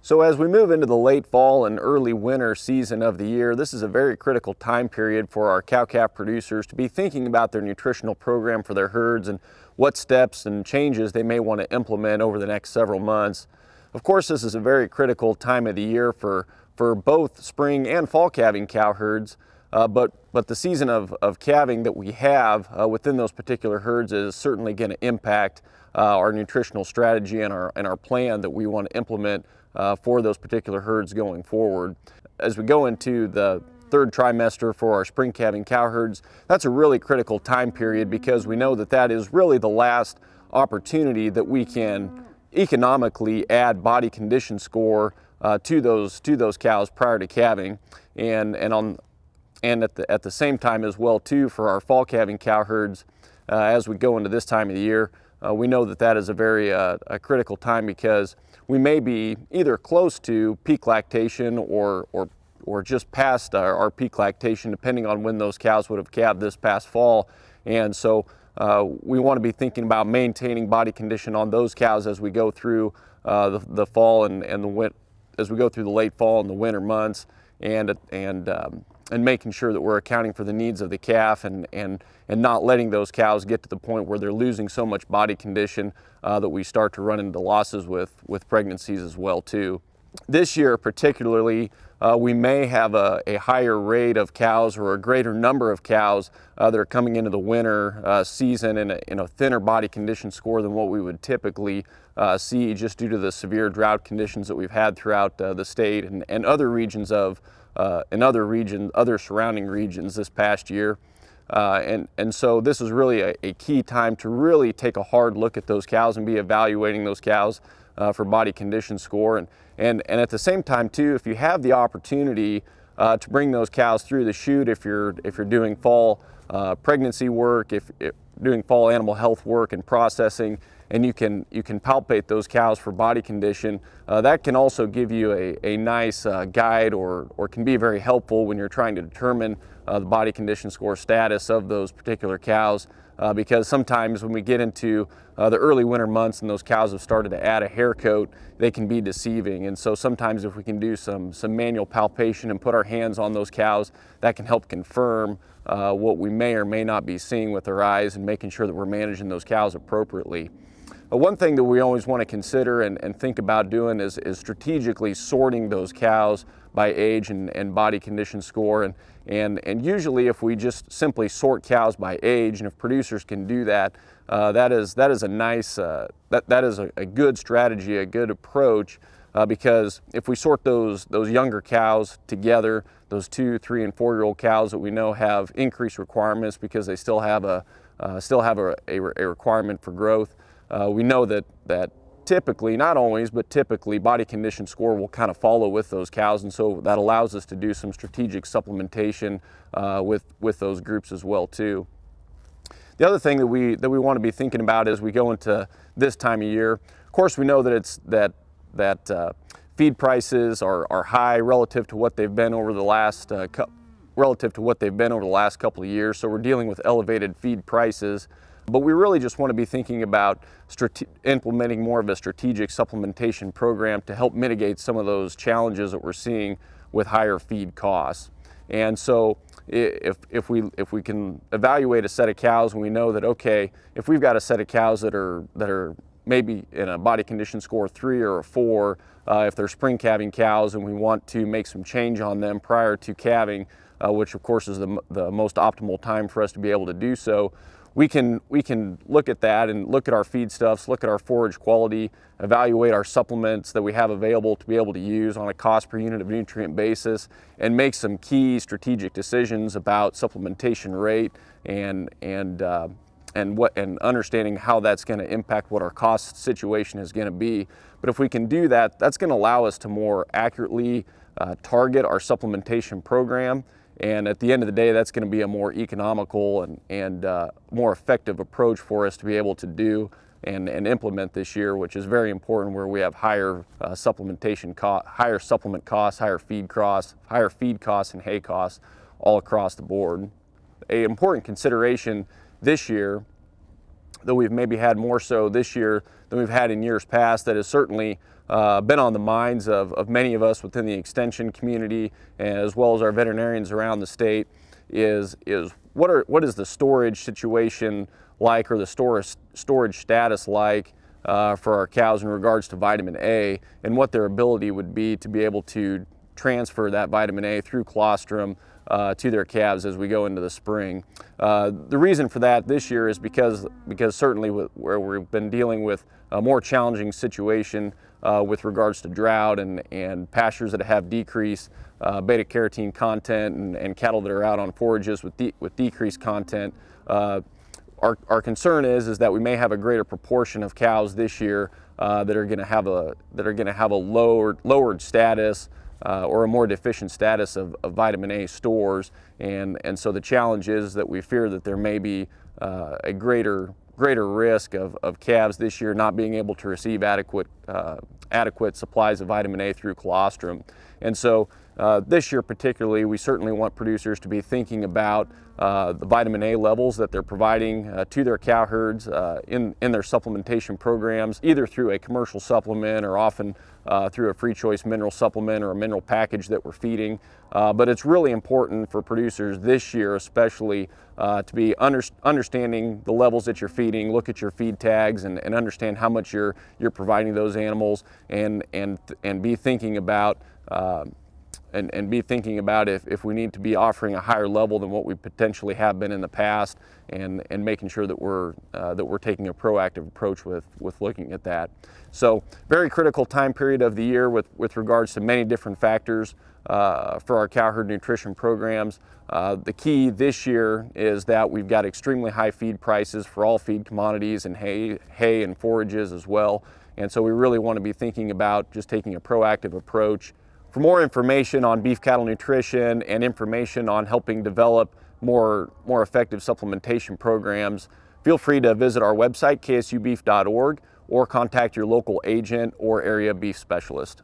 So as we move into the late fall and early winter season of the year, this is a very critical time period for our cow-calf producers to be thinking about their nutritional program for their herds and what steps and changes they may want to implement over the next several months. Of course, this is a very critical time of the year for, for both spring and fall calving cow herds, uh, but, but the season of, of calving that we have uh, within those particular herds is certainly going to impact uh, our nutritional strategy and our, and our plan that we want to implement uh, for those particular herds going forward. As we go into the third trimester for our spring calving cow herds, that's a really critical time period because we know that that is really the last opportunity that we can economically add body condition score uh, to those to those cows prior to calving and and on and at the at the same time as well too for our fall calving cow herds uh, as we go into this time of the year uh, we know that that is a very uh, a critical time because we may be either close to peak lactation or, or, or just past our, our peak lactation, depending on when those cows would have calved this past fall. And so uh, we want to be thinking about maintaining body condition on those cows as we go through uh, the, the, fall and, and the win- as we go through the late fall and the winter months, and and um, and making sure that we're accounting for the needs of the calf and, and, and not letting those cows get to the point where they're losing so much body condition uh, that we start to run into losses with, with pregnancies as well too. This year particularly, uh, we may have a, a, higher rate of cows or a greater number of cows uh, that are coming into the winter uh, season in a, in a, thinner body condition score than what we would typically uh, see just due to the severe drought conditions that we've had throughout uh, the state and, and other regions of uh, in other regions, other surrounding regions this past year. Uh, and, and so this is really a, a, key time to really take a hard look at those cows and be evaluating those cows uh, for body condition score. And, and, and at the same time too, if you have the opportunity uh, to bring those cows through the chute, if you're, if you're doing fall uh, pregnancy work, if, if doing fall animal health work and processing, and you can you can palpate those cows for body condition. Uh, that can also give you a, a nice uh, guide or, or can be very helpful when you're trying to determine uh, the body condition score status of those particular cows uh, because sometimes when we get into uh, the early winter months and those cows have started to add a hair coat, they can be deceiving. And so sometimes if we can do some, some manual palpation and put our hands on those cows, that can help confirm uh, what we may or may not be seeing with our eyes and making sure that we're managing those cows appropriately. Uh, one thing that we always want to consider and, and think about doing is, is, strategically sorting those cows by age and, and, body condition score. And, and, and usually if we just simply sort cows by age, and if producers can do that, uh, that, is, that is a nice, uh, that, that is a, a, good strategy, a good approach, uh, because if we sort those, those younger cows together, those two, three, and four-year-old cows that we know have increased requirements because they still have a, uh, still have a, a, a requirement for growth, uh, we know that, that typically, not always, but typically body condition score will kind of follow with those cows. And so that allows us to do some strategic supplementation uh, with, with those groups as well too. The other thing that we, that we want to be thinking about as we go into this time of year, of course we know that it's that, that uh, feed prices are, are high relative to what they've been over the last uh, relative to what they've been over the last couple of years. So we're dealing with elevated feed prices. But we really just want to be thinking about implementing more of a strategic supplementation program to help mitigate some of those challenges that we're seeing with higher feed costs. And so if, if, we, if we can evaluate a set of cows and we know that, okay, if we've got a set of cows that are, that are maybe in a body condition score three or a four, uh, if they're spring calving cows and we want to make some change on them prior to calving, uh, which of course is the, the most optimal time for us to be able to do so, we can, we can look at that and look at our feedstuffs, look at our forage quality, evaluate our supplements that we have available to be able to use on a cost per unit of nutrient basis, and make some key strategic decisions about supplementation rate and, and, uh, and, what, and understanding how that's going to impact what our cost situation is going to be. But if we can do that, that's going to allow us to more accurately uh, target our supplementation program and at the end of the day, that's going to be a more economical and, and uh, more effective approach for us to be able to do and, and implement this year, which is very important where we have higher uh, supplementation cost, higher supplement costs, higher feed costs, higher feed costs and hay costs all across the board. A important consideration this year though we've maybe had more so this year than we've had in years past, that has certainly uh, been on the minds of, of many of us within the extension community, as well as our veterinarians around the state, is, is what, are, what is the storage situation like or the storage, storage status like uh, for our cows in regards to vitamin A and what their ability would be to be able to transfer that vitamin A through colostrum uh, to their calves as we go into the spring. Uh, the reason for that this year is because, because certainly where we've been dealing with a more challenging situation uh, with regards to drought and, and pastures that have decreased uh, beta carotene content and, and, cattle that are out on forages with, de with decreased content. Uh, our, our concern is, is that we may have a greater proportion of cows this year uh, that are going to have a that are going to have a lowered lowered status uh, or a more deficient status of, of, vitamin A stores. And, and so the challenge is that we fear that there may be uh, a greater, greater risk of, of calves this year not being able to receive adequate, uh, adequate supplies of vitamin A through colostrum. And so uh, this year particularly, we certainly want producers to be thinking about uh, the vitamin A levels that they're providing uh, to their cow herds uh, in, in their supplementation programs, either through a commercial supplement or often uh, through a free choice mineral supplement or a mineral package that we're feeding. Uh, but it's really important for producers this year especially to be under, understanding the levels that you're feeding, look at your feed tags and, and understand how much you're, you're providing those animals and, and, and be thinking about and, and be thinking about if, if we need to be offering a higher level than what we potentially have been in the past and, and making sure that we're, uh, that we're taking a proactive approach with, with looking at that. So very critical time period of the year with, with regards to many different factors uh, for our cow herd nutrition programs. Uh, the key this year is that we've got extremely high feed prices for all feed commodities and hay, hay and forages as well. And so we really want to be thinking about just taking a proactive approach for more information on beef cattle nutrition and information on helping develop more, more effective supplementation programs, feel free to visit our website, ksubeef.org, or contact your local agent or area beef specialist.